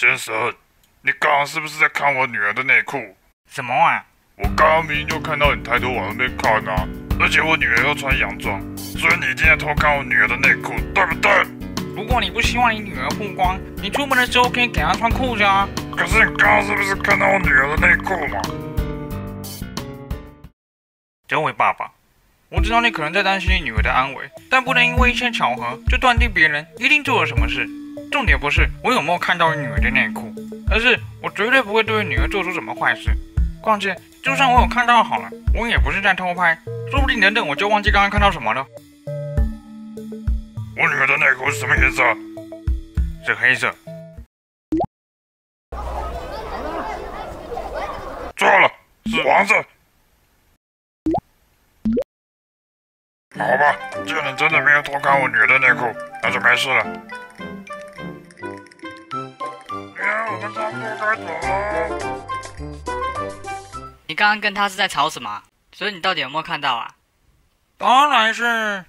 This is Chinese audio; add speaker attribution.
Speaker 1: 先生，你刚刚是不是在看我女儿的内裤？
Speaker 2: 什么啊？
Speaker 1: 我刚刚明明就看到你抬头往那边看啊，而且我女儿又穿洋装，所以你一定在偷看我女儿的内裤，对不对？
Speaker 2: 如果你不希望你女儿曝光，你出门的时候可以给她穿裤子啊。
Speaker 1: 可是你刚刚是不是看到我女儿的内裤嘛？
Speaker 2: 这位爸爸，我知道你可能在担心你女儿的安危，但不能因为一些巧合就断定别人一定做了什么事。重点不是我有没有看到女儿的内裤，而是我绝对不会对女儿做出什么坏事。况且，就算我有看到好了，我也不是在偷拍，说不定等等我就忘记刚刚看到什么了。
Speaker 1: 我女儿的内裤是什么颜色？
Speaker 2: 是黑色。
Speaker 1: 错了，是黄色。好吧，既然你真的没有偷看我女儿的内裤，那就没事了。
Speaker 3: 你刚刚跟他是在吵什么？所以你到底有没有看到啊？
Speaker 2: 当然是。